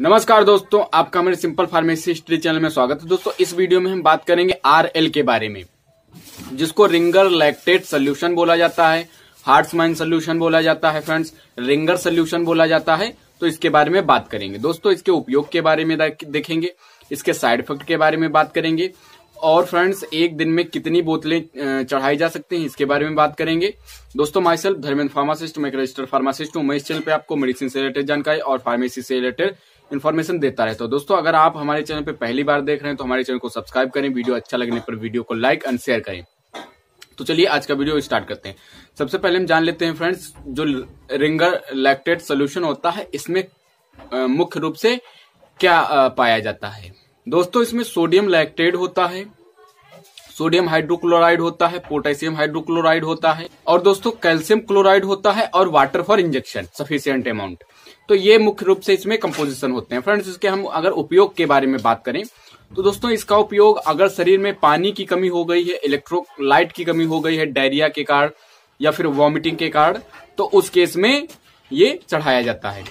नमस्कार दोस्तों, आपका मेरे सिंपल फार्मेसी हिस्ट्री चैनल में स्वागत है। दोस्तों, इस वीडियो में हम बात करेंगे आर एल के बारे में, जिसको रिंगर लैक्टेट सोल्यूशन बोला जाता है हार्ट्समैन सोल्यूशन बोला जाता है फ्रेंड्स रिंगर सोल्यूशन बोला जाता है तो इसके बारे में बात करेंगे। दोस्तों, इसके उपयोग के बारे में देखेंगे, इसके साइड इफ़ेक्ट के बारे में बात करेंगे, और फ्रेंड्स एक दिन में कितनी बोतलें चढ़ाई जा सकती हैं, इसके बारे में बात करेंगे। दोस्तों माई सेल्फ धर्मेंद्र फार्मासिस्ट मैं रजिस्टर्ड फार्मासिस्ट हूँ। मैं इस चैनल पे आपको मेडिसिन से रिलेटेड जानकारी और फार्मेसी से रिलेटेड इन्फॉर्मेशन देता रहता हूँ दोस्तों, अगर आप हमारे चैनल पर पहली बार देख रहे हैं तो हमारे चैनल को सब्सक्राइब करें, वीडियो अच्छा लगने पर वीडियो को लाइक एंड शेयर करें। तो चलिए, आज का वीडियो स्टार्ट करते हैं। सबसे पहले हम जान लेते हैं, फ्रेंड्स, जो रिंगर लैक्टेट सोल्यूशन होता है, इसमें मुख्य रूप से क्या पाया जाता है। दोस्तों, इसमें सोडियम लैक्टेड होता है सोडियम हाइड्रोक्लोराइड होता है, पोटेशियम हाइड्रोक्लोराइड होता है और दोस्तों, कैल्शियम क्लोराइड होता है और water for injection, sufficient amount. तो ये मुख्य रूप से इसमें कंपोजिशन होते हैं। फ्रेंड्स, इसके हम अगर उपयोग के बारे में बात करें तो दोस्तों, इसका उपयोग अगर शरीर में पानी की कमी हो गई है इलेक्ट्रोलाइट की कमी हो गई है डायरिया के कारण, या फिर वॉमिटिंग के कारण तो उस केस में ये चढ़ाया जाता है।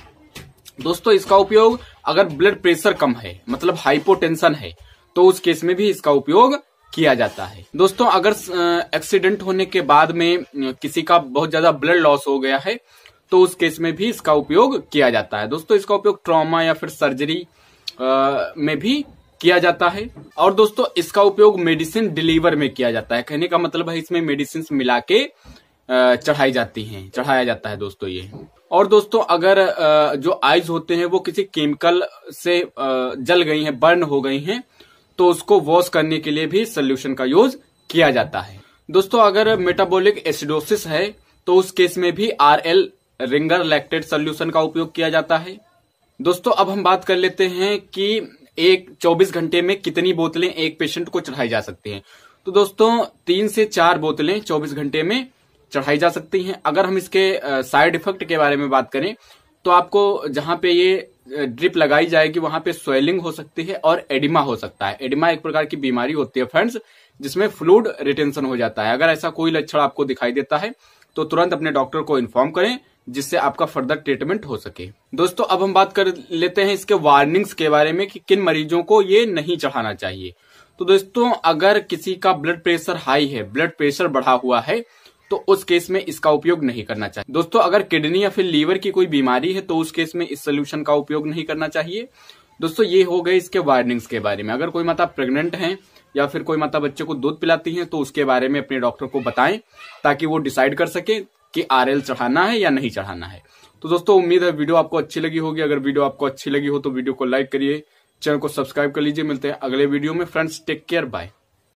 दोस्तों, इसका उपयोग अगर ब्लड प्रेशर कम है मतलब हाइपोटेंशन है तो उस केस में भी इसका उपयोग किया जाता है। दोस्तों अगर एक्सीडेंट होने के बाद में किसी का बहुत ज़्यादा ब्लड लॉस हो गया है तो उस केस में भी इसका उपयोग किया जाता है। दोस्तों इसका उपयोग ट्रॉमा या फिर सर्जरी आ, में भी किया जाता है। और दोस्तों इसका उपयोग मेडिसिन डिलीवर में किया जाता है। कहने का मतलब है इसमें मेडिसिन मिला के चढ़ाई जाती हैं चढ़ाया जाता है दोस्तों ये। और दोस्तों अगर जो आइज़ होते हैं वो किसी केमिकल से जल गई हैं बर्न हो गई हैं तो उसको वॉश करने के लिए भी सोल्यूशन का यूज़ किया जाता है। दोस्तों, अगर मेटाबॉलिक एसिडोसिस है तो उस केस में भी R L Ringer lactated solution का उपयोग किया जाता है। दोस्तों, अब हम बात कर लेते हैं कि एक 24 घंटे में कितनी बोतलें एक पेशेंट को चढ़ाई जा सकती हैं। तो दोस्तों, तीन से चार बोतलें 24 घंटे में चढ़ाई जा सकती हैं। अगर हम इसके साइड इफ़ेक्ट के बारे में बात करें तो आपको जहाँ पे ये ड्रिप लगाई जाएगी, वहाँ पे स्वेलिंग हो सकती है और एडिमा हो सकता है। एडिमा एक प्रकार की बीमारी होती है फ्रेंड्स जिसमें फ्लूड रिटेंशन हो जाता है। अगर ऐसा कोई लक्षण आपको दिखाई देता है तो तुरंत अपने डॉक्टर को इन्फॉर्म करें, जिससे आपका फर्दर ट्रीटमेंट हो सके। दोस्तों, अब हम बात कर लेते हैं इसके वार्निंग्स के बारे में कि किन मरीजों को ये नहीं चढ़ाना चाहिए। तो दोस्तों, अगर किसी का ब्लड प्रेशर हाई है ब्लड प्रेशर बढ़ा हुआ है तो उस केस में इसका उपयोग नहीं करना चाहिए। दोस्तों, अगर किडनी या फिर लीवर की कोई बीमारी है तो उस केस में इस सोल्यूशन का उपयोग नहीं करना चाहिए। दोस्तों, ये हो गए इसके वार्निंग्स के बारे में। अगर कोई माता प्रेग्नेंट है या फिर कोई माता बच्चे को दूध पिलाती है तो उसके बारे में अपने डॉक्टर को बताएँ, ताकि वो डिसाइड कर सके कि आरएल चढ़ाना है या नहीं चढ़ाना है। तो दोस्तों, उम्मीद है वीडियो आपको अच्छी लगी होगी। अगर वीडियो आपको अच्छी लगी हो तो वीडियो को लाइक करिए, चैनल को सब्सक्राइब कर लीजिए। मिलते हैं अगले वीडियो में। Friends, take care, bye.